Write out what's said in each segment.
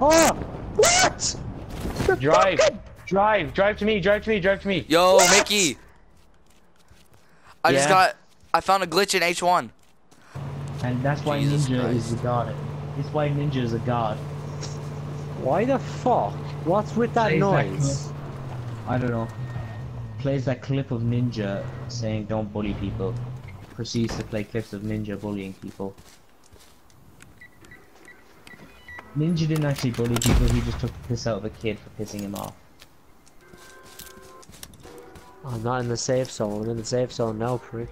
Oh! What? Drive! Drive! Drive to me! Drive to me! Drive to me! Yo, Mickey. I just got. I found a glitch in H1. And that's why Jesus Ninja Christ. is a god. That's why Ninja is a god. Why the fuck? What's with that Plays that noise? I don't know. Plays that clip of Ninja saying don't bully people. Proceeds to play clips of Ninja bullying people. Ninja didn't actually bully people, he just took the piss out of a kid for pissing him off. I'm not in the safe zone. I'm in the safe zone now, prick.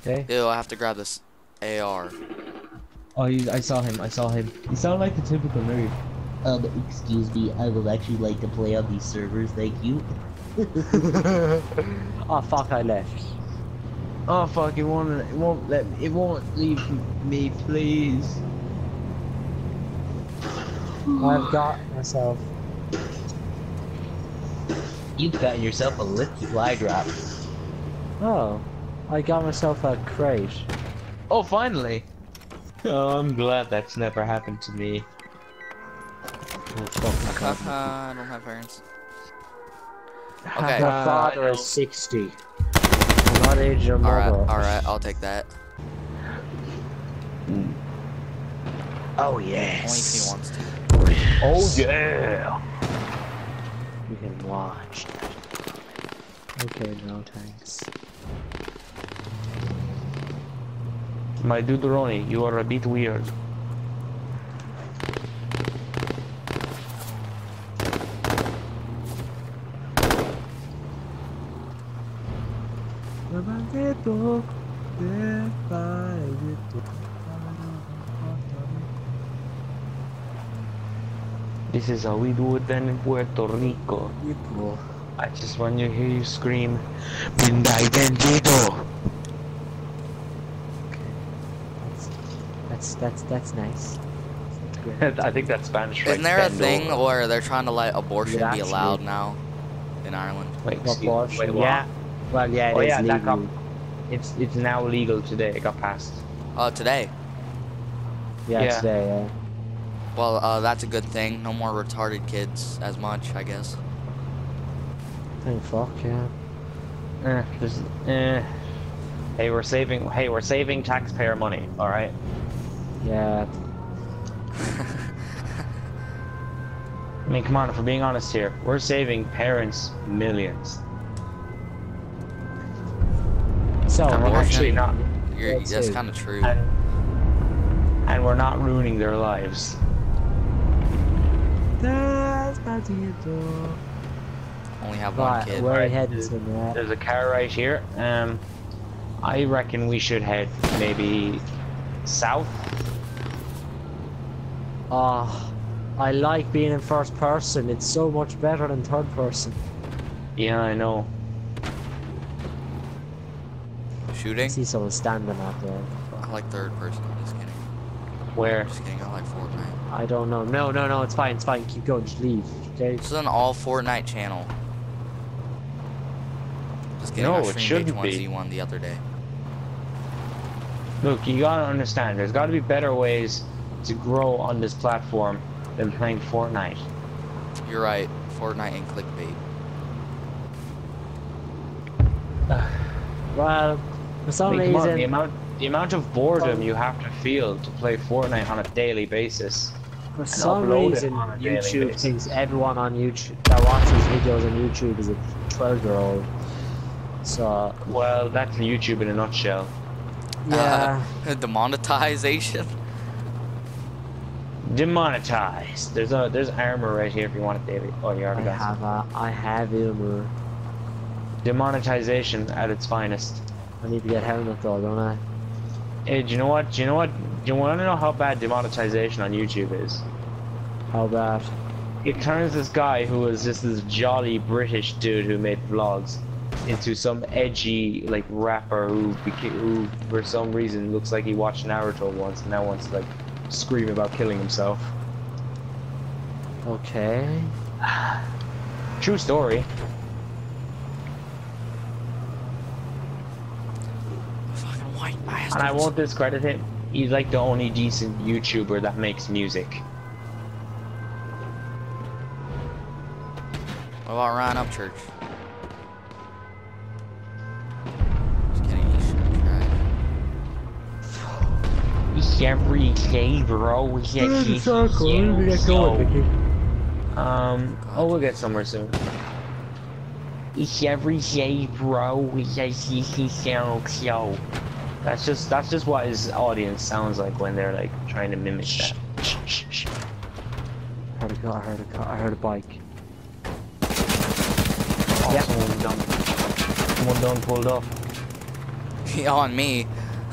Okay. Ew, I have to grab this AR. Oh, he, I saw him, I saw him. He sounded like the typical nerd. Um, excuse me, I would actually like to play on these servers, thank you. Oh fuck! I left. Oh fuck, it won't, it won't let me, it won't leave me, please. I've got myself. You've got yourself a lit fly drop. Oh, I got myself a crate. Oh, finally! Oh, I'm glad that's never happened to me. Oh, fuck my God. I don't have parents. My Okay. father is uh, 60. I'm not age your Alright, mother. alright, I'll take that. Oh, Only if he yes! wants to. Oh, yeah! You can watch that. Okay, no thanks. My dude Ronnie, you are a bit weird. This is how we do it then in Puerto Rico. I just want to hear you scream, Minday Bendito! That's that's that's nice. That's great. I think that's Spanish right Isn't there a thing over. where they're trying to let abortion Yeah, be actually. allowed now in Ireland? Wait, excuse- Abortion, wait, what? yeah. Well, yeah, Oh it is yeah, that got, it's it's now legal today. It got passed. Uh, today. Yeah, yeah. today, yeah. Well, uh, that's a good thing. No more retarded kids as much, I guess. Thank fuck, yeah. Eh, just, eh. Hey, we're saving. Hey, we're saving taxpayer money. All right. Yeah. I mean, come on. If we're being honest here, we're saving parents millions, So, and we're actually not. You're, That's that's kind of true. And, and we're not ruining their lives. Only have one Right, kid. where are Right. heading to, man? There's a car right here. Um, I reckon we should head maybe south. Oh, I like being in first person. It's so much better than third person. Yeah, I know. Shooting? I Shooting? see someone standing out there. I like third person. Just kidding. Where? Just kidding. I like Fortnite. I don't know. No, no, no. It's fine. It's fine. Keep going. Just leave. Okay. This is an all Fortnite channel. Just kidding. No, I it streamed shouldn't be. H1Z1 the other day. Look, you gotta understand. There's gotta be better ways to grow on this platform than playing Fortnite. You're right. Fortnite and clickbait. Well, for I some mean, come on, the reason, amount, the amount of boredom you have to feel to play Fortnite on a daily basis. for some reason, on a daily YouTube thinks everyone on YouTube that watches videos on YouTube is a 12 year old. So, Well, that's YouTube in a nutshell. yeah. Demonetization? Demonetized. There's a there's armor right here if you want it, David. Oh, you I already got some. have a, I have armor. Demonetization at its finest. I need to get helmet though, don't I? Hey, do you know what? Do you know what? Do you want to know how bad demonetization on YouTube is? How bad? It turns this guy who was just this jolly British dude who made vlogs into some edgy like rapper who became who for some reason looks like he watched Naruto once and now wants to like scream about killing himself. Okay. True story. And I won't discredit him. He's like the only decent YouTuber that makes music. What about Ryan Upchurch? Just every day, bro. Yeah, yeah he's so cool. You, so, um, oh, we'll get somewhere soon. It's every day, bro. Yes, he's so, so. That's just that's just what his audience sounds like when they're like trying to mimic that. I heard a car, I heard a car, I heard a bike. Oh, Yeah. someone done. Someone done pulled off. On me,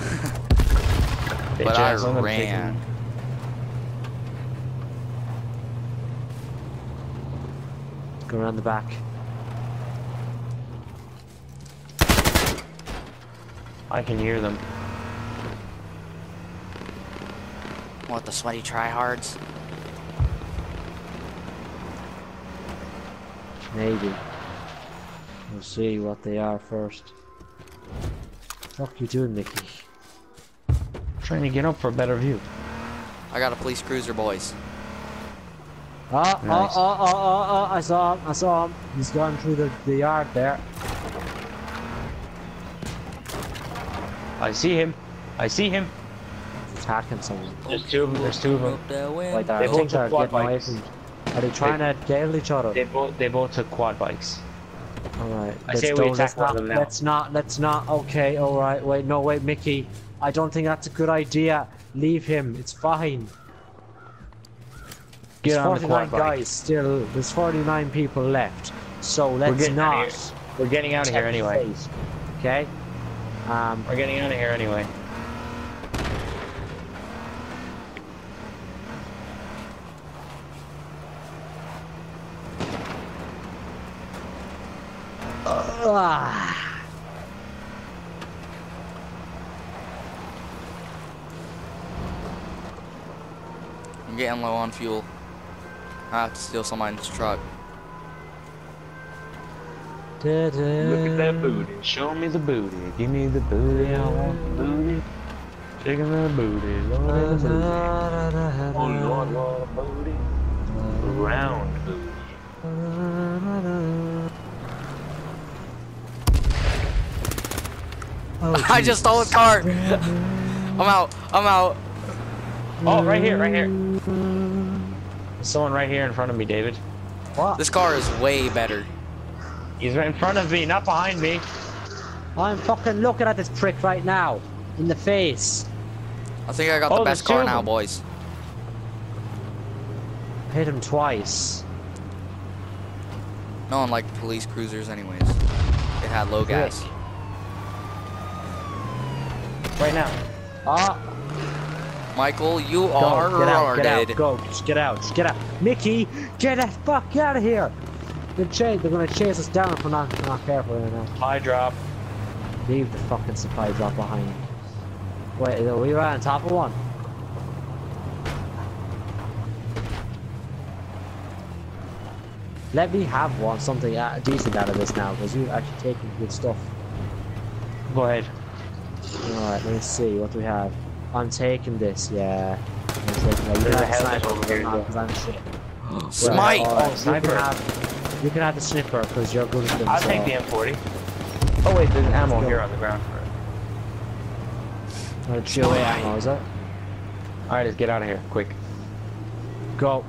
Bitch but I ass, I'm gonna take ran. him. Go around the back. I can hear them. What the sweaty tryhards? Maybe. We'll see what they are first. Fuck you doing, Mickey? trying to get up for a better view. I got a police cruiser, boys. Oh, Nice. oh, oh, oh, oh, oh, I saw him, I saw him. He's gone through the, the yard there. I see him. I see him. He's attacking someone. There's two of them. There's two of them. Like, I They both they're quad bikes. Are they trying to kill each other? They both they both took quad bikes. Alright. I let's say we attack one of them now. Let's not, let's not, okay, alright, wait, no, wait, Mickey. I don't think that's a good idea. Leave him, it's fine. Get There's on the 49 quad bike. guys still, there's 49 people left. So let's getting out not. of We're getting out of here anyway. fate, Okay? Um, We're getting out of here anyway. ah. I'm getting low on fuel. I have to steal somebody's truck. Look at that booty. Show me the booty. Give me the booty. I want the booty. Shaking the booty. Lord, the booty. Oh Lord, Lord, booty. Round booty. Oh, I just stole a car. I'm out. I'm out. Oh, right here, right here. There's someone right here in front of me, David. What? This car is way better. He's right in front of me, not behind me. I'm fucking looking at this prick right now. In the face. I think I got Oh, the best car now, boys. Hit him twice. No one liked police cruisers anyways. It had low gas. Right now. Ah, Michael, you go, are get out, get out, go, just get out, just get out. Mickey, get the fuck out of here. They're, cha- they're gonna chase us down if we're not, if we're not careful right now. High drop. Leave the fucking supply drop behind. Wait, are we right on top of one? Let me have one, something uh, decent out of this now, because you've actually taken good stuff. Go ahead. Alright, let me see, what do we have? I'm taking this, yeah. I'm taking that. You There's a helmet sniper, over here, not, I'm shit. Smite! Oh, sniper. Can have, you can have the snipper, because you're good at them. I'll so- take the M40. Oh wait, there's ammo go. here on the ground for it. Uh, GOA ammo, is it? Alright, let's get out of here, quick. Go.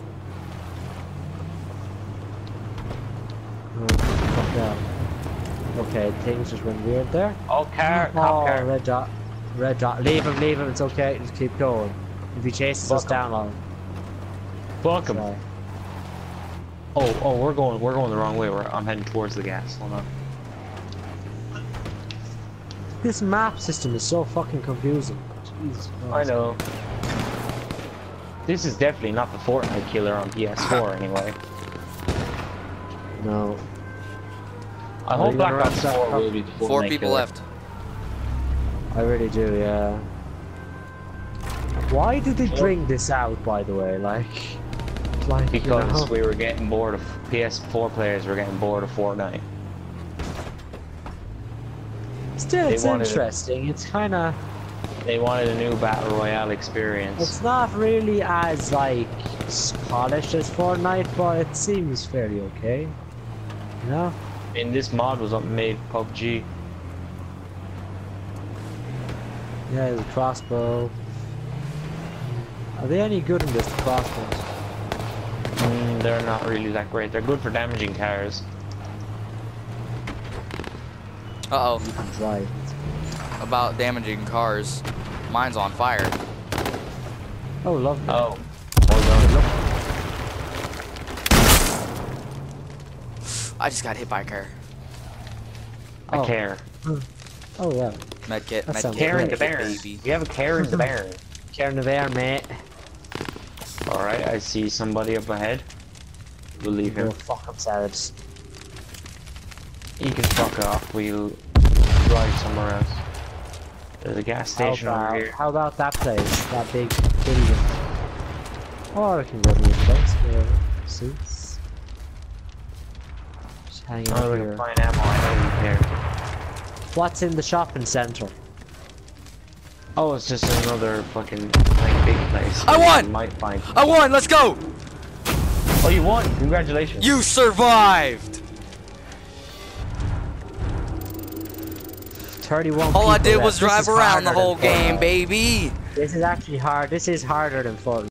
Oh. Okay, things just went weird there. Oh, car, oh, cop car. red dot. Red dot. Leave him, leave him, it's okay. Just keep going. If he chases us him. down, I'll Fuck 'em. Try. Oh, oh, we're going, we're going the wrong way. We're, I'm heading towards the gas. Hold on. This map system is so fucking confusing. Jesus I know. This is definitely not the Fortnite killer on PS4 anyway. No. I Are hope Black Ops 4 that- will be the Fortnite Four people killer. left. I really do, yeah. Why did they bring this out, by the way? Like, like you Because know? we were getting bored of PS4 players were getting bored of Fortnite. Still, it's interesting. It's kind of. They wanted a new battle royale experience. It's not really as like polished as Fortnite, but it seems fairly okay. You know? And this mod was made PUBG. Yeah, there's a crossbow. Are they any good in this, the crossbows? Mm, they're not really that great. They're good for damaging cars. Uh-oh. You can drive. oh. About damaging cars. Mine's on fire. Oh, lovely. Oh. Hold on. I just got hit by a car. I Oh. care. Oh, yeah. Medkit, That sounds medkit, Care in the medkit, Baron. baby. Have a care in the Baron. Karen of air, mate. Alright, I see somebody up ahead. We'll leave him. fuck themselves. He can fuck off. We'll drive somewhere else. There's a gas How station over here. how about that place? That big building. Or I can go to a place where suits. Just hanging Oh, out we can here. find ammo. I we there. What's in the shopping centre? Oh, it's just another fucking like big place. I won! Might find. I won! Let's go! Oh, you won! Congratulations. You survived! 31 All I did was drive around the whole game, baby! This is actually hard. This is harder than Fortnite.